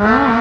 Ah.